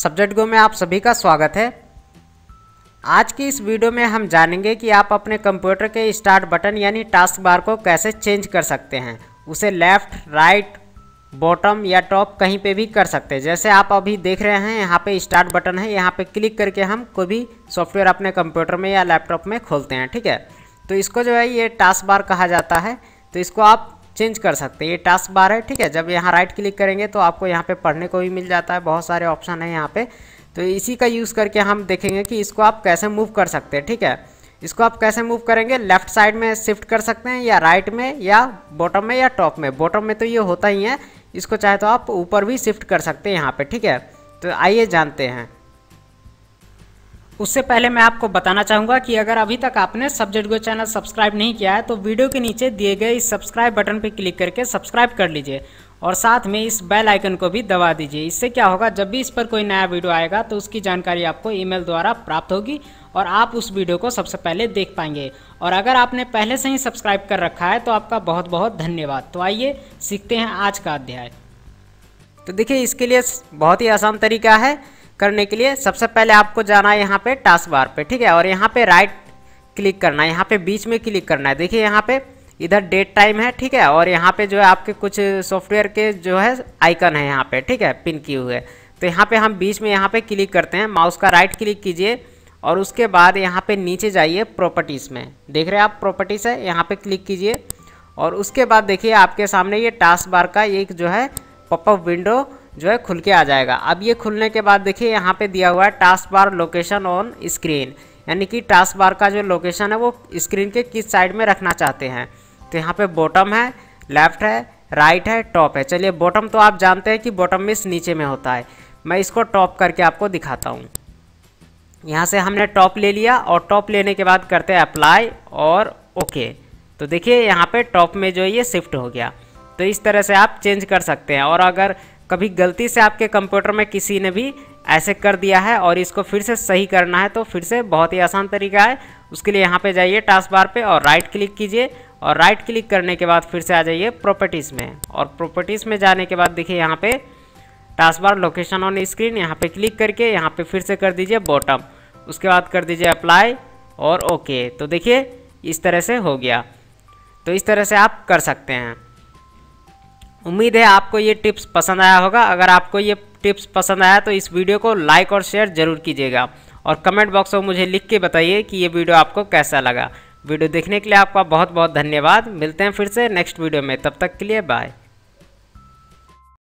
Subject गो में आप सभी का स्वागत है। आज की इस वीडियो में हम जानेंगे कि आप अपने कंप्यूटर के स्टार्ट बटन यानी टास्क बार को कैसे चेंज कर सकते हैं। उसे लेफ़्ट, राइट, बॉटम या टॉप कहीं पे भी कर सकते हैं। जैसे आप अभी देख रहे हैं, यहाँ पे स्टार्ट बटन है, यहाँ पे क्लिक करके हम कोई भी सॉफ्टवेयर अपने कंप्यूटर में या लैपटॉप में खोलते हैं, ठीक है? तो इसको जो है ये टास्क बार कहा जाता है। तो इसको आप चेंज कर सकते हैं। ये टास्क बार है, ठीक है? जब यहाँ राइट क्लिक करेंगे तो आपको यहाँ पे पढ़ने को भी मिल जाता है। बहुत सारे ऑप्शन है यहाँ पे। तो इसी का यूज़ करके हम देखेंगे कि इसको आप कैसे मूव कर सकते हैं, ठीक है? इसको आप कैसे मूव करेंगे? लेफ़्ट साइड में शिफ्ट कर सकते हैं या राइट में या बॉटम में या टॉप में। बॉटम में तो ये होता ही है। इसको चाहे तो आप ऊपर भी शिफ्ट कर सकते हैं यहाँ पर ठीक है? तो आइए जानते हैं। उससे पहले मैं आपको बताना चाहूँगा कि अगर अभी तक आपने सब्जेक्ट गो चैनल सब्सक्राइब नहीं किया है तो वीडियो के नीचे दिए गए इस सब्सक्राइब बटन पर क्लिक करके सब्सक्राइब कर लीजिए और साथ में इस बेल आइकन को भी दबा दीजिए। इससे क्या होगा, जब भी इस पर कोई नया वीडियो आएगा तो उसकी जानकारी आपको ईमेल द्वारा प्राप्त होगी और आप उस वीडियो को सबसे पहले देख पाएँगे। और अगर आपने पहले से ही सब्सक्राइब कर रखा है तो आपका बहुत बहुत धन्यवाद। तो आइए, सीखते हैं आज का अध्याय। तो देखिए, इसके लिए बहुत ही आसान तरीका है। करने के लिए सबसे पहले आपको जाना है यहाँ पे टास्क बार पे, ठीक है? और यहाँ पे राइट क्लिक करना है। यहाँ पे बीच में क्लिक करना है। देखिए, यहाँ पे इधर डेट टाइम है, ठीक है? और यहाँ पे जो है आपके कुछ सॉफ्टवेयर के जो है आइकन है यहाँ पे, ठीक है? पिन किए हुए। तो यहाँ पे हम बीच में यहाँ पे क्लिक करते हैं। माउस का राइट क्लिक कीजिए और उसके बाद यहाँ पे नीचे जाइए प्रॉपर्टीज़ में। देख रहे हैं आप प्रॉपर्टीज़ है? यहाँ पे क्लिक कीजिए। और उसके बाद देखिए आपके सामने ये टास्क बार का एक जो है पॉपअप विंडो जो है खुल के आ जाएगा। अब ये खुलने के बाद देखिए यहाँ पे दिया हुआ है task bar location on screen यानी कि टास्क बार का जो लोकेशन है वो स्क्रीन के किस साइड में रखना चाहते हैं। तो यहाँ पे बॉटम है लेफ़्ट है राइट है टॉप है। चलिए बॉटम तो आप जानते हैं कि बॉटम में नीचे में होता है। मैं इसको टॉप करके आपको दिखाता हूँ। यहाँ से हमने टॉप ले लिया और टॉप लेने के बाद करते हैं अप्लाई और ओके तो देखिए यहाँ पे टॉप में जो ये शिफ्ट हो गया। तो इस तरह से आप चेंज कर सकते हैं। और अगर कभी गलती से आपके कंप्यूटर में किसी ने भी ऐसे कर दिया है और इसको फिर से सही करना है तो फिर से बहुत ही आसान तरीका है। उसके लिए यहाँ पे जाइए टास्क बार पे और राइट क्लिक कीजिए और राइट क्लिक करने के बाद फिर से आ जाइए प्रॉपर्टीज़ में। और प्रॉपर्टीज़ में जाने के बाद देखिए यहाँ पे task bar location on screen यहाँ पे क्लिक करके यहाँ पे फिर से कर दीजिए बॉटम उसके बाद कर दीजिए अप्लाई और ओके तो देखिए इस तरह से हो गया। तो इस तरह से आप कर सकते हैं। उम्मीद है आपको ये टिप्स पसंद आया होगा। अगर आपको ये टिप्स पसंद आया तो इस वीडियो को लाइक और शेयर ज़रूर कीजिएगा। और कमेंट बॉक्स में मुझे लिख के बताइए कि ये वीडियो आपको कैसा लगा। वीडियो देखने के लिए आपका बहुत बहुत धन्यवाद। मिलते हैं फिर से नेक्स्ट वीडियो में। तब तक के लिए बाय।